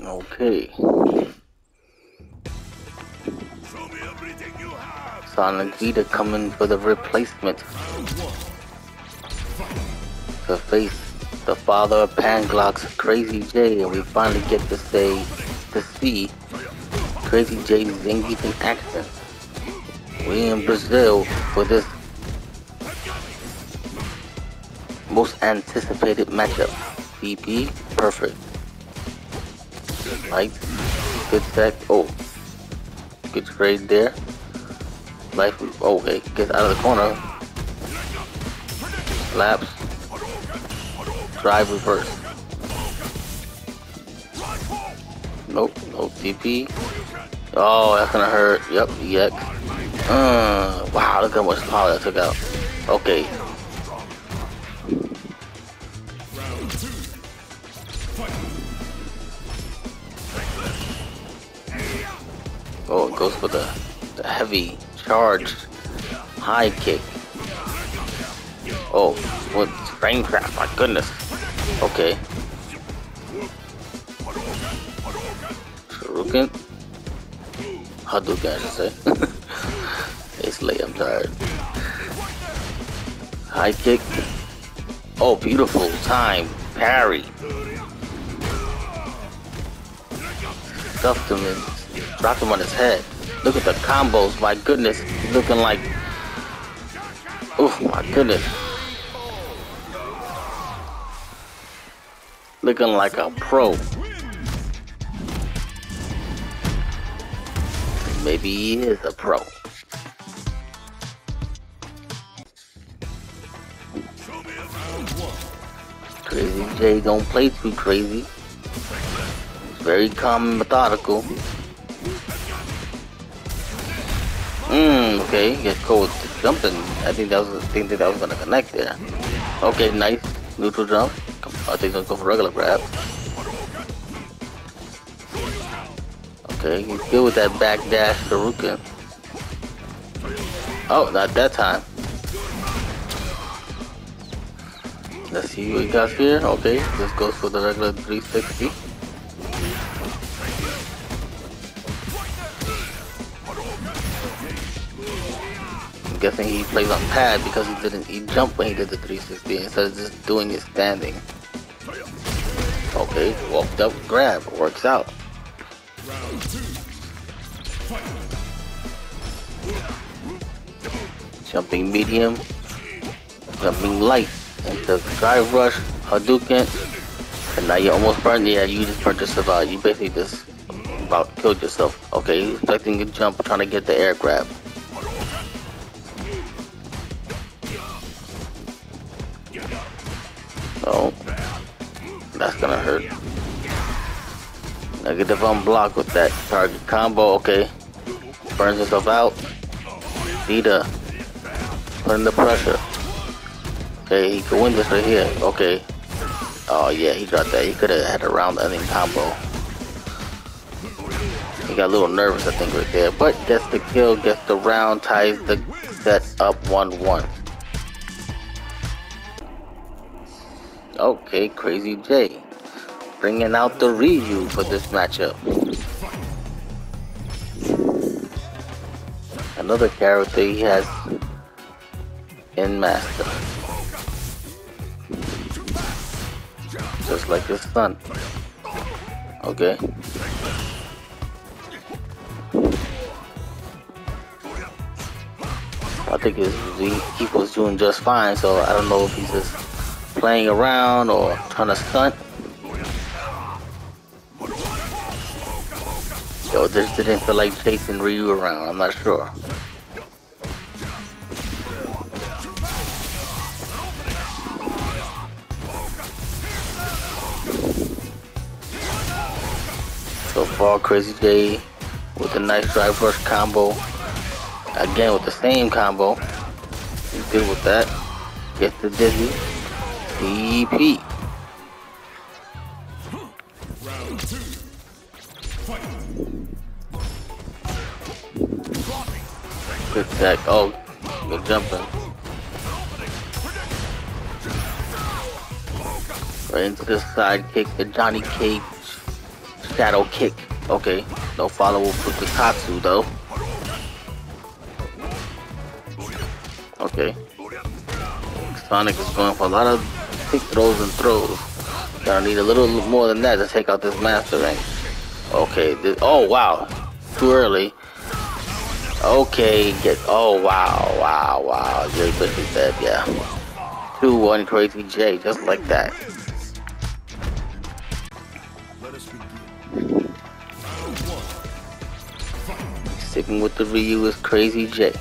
Okay. Sonic Vita coming for the replacement. To face the father of Panglock's Crazy J, and we finally get to say, to see Crazy J's Zangief in action. We in Brazil for this most anticipated matchup. BP, perfect. Light, good set. Oh, good trade there. Life, oh, okay, gets out of the corner. Slaps. Drive reverse. Nope, no DP. Oh, that's gonna hurt. Yep, EX. Uh, wow, look how much power that took out. Okay. Goes for the, the heavy charged high kick. Oh, what frame trap, my goodness. Okay. Shoryuken? I should say. it's late, I'm tired. High kick. Oh, beautiful time. Parry. Stuffed him and dropped him on his head. Look at the combos, my goodness. He's looking like... Oh, my goodness. Looking like a pro. Maybe he is a pro. Crazy J don't play too crazy. He's very calm and methodical. Mmm, okay, get cold jumping. I think that was I think that was gonna connect there. Okay, nice. Neutral jump. I think I'll go for regular grab. Okay, he's good with that back dash Shoryuken. Oh, not that time. Let's see what he got here. Okay, this goes for the regular 360. I'm guessing he plays on pad because he didn't he jumped when he did the 360 instead of just doing it standing. Okay, walked up, grab, works out. Jumping medium, jumping light, into drive rush, Hadouken, and now you almost burned. Yeah, you just burnt yourself out. You basically just about killed yourself. Okay, you expecting a jump, trying to get the air grab. Oh, that's gonna hurt. Negative unblock with that target combo. Okay, burns himself out. Vita, putting the pressure. Okay, he could win this right here. Okay. Oh yeah, he got that. He could have had a round ending combo. He got a little nervous, I think, right there. But gets the kill, gets the round, ties the set up 1-1. Okay, Crazy J. Bringing out the Ryu for this matchup. Another character he has in Master. Just like his son. Okay. I think his, he, was doing just fine, so I don't know if he's just playing around or trying to stunt. Yo, just didn't feel like chasing Ryu around, I'm not sure. So far, Crazy J with a nice drive rush combo. Again with the same combo. He's good with that. Gets the dizzy. DP. Good tech. Oh, good jumping. Right into the side kick, the Johnny Cage shadow kick. Okay, no follow up with the Katsu though. Okay. Sonic is going for a lot of quick throws and throws. Gonna need a little more than that to take out this Master Ring. Okay, this, oh wow. Too early. Okay, get, oh wow, wow, wow. Jay is dead, yeah. 2-1 Crazy J, just like that. Sticking with the Ryu is Crazy J.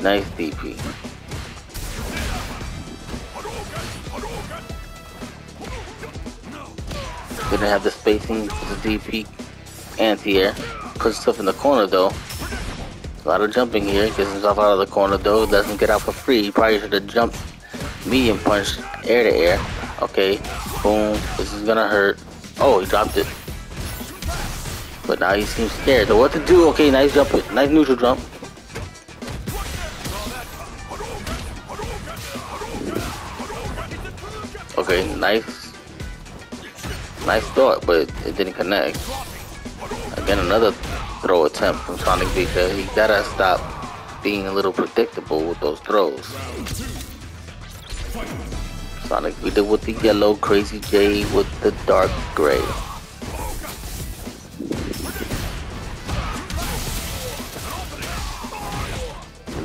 Nice DP. Didn't have the spacing for the DP anti-air. Puts stuff in the corner though. A lot of jumping here. Gets himself out of the corner though. Doesn't get out for free. He probably should have jumped medium punch air to air. Okay. Boom. This is gonna hurt. Oh, he dropped it. But now he seems scared. So what to do? Okay, nice jump. Nice neutral jump. Okay, nice. Nice thought, but it didn't connect. Again, another throw attempt from Sonic Vita. He gotta stop being a little predictable with those throws. Sonic Vita with the yellow, Crazy J with the dark gray.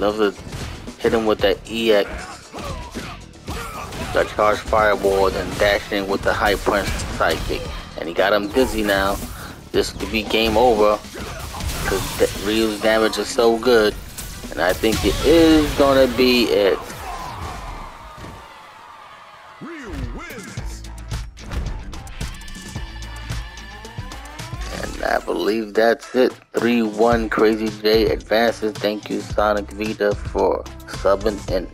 Love to hit him with that EX Got charged fireball, then dashed in with the high punch sidekick. And he got him dizzy now. This could be game over. Because Ryu's damage is so good. And I think it is gonna be it. And I believe that's it. 3-1 Crazy J advances. Thank you Sonic Vita for subbing in.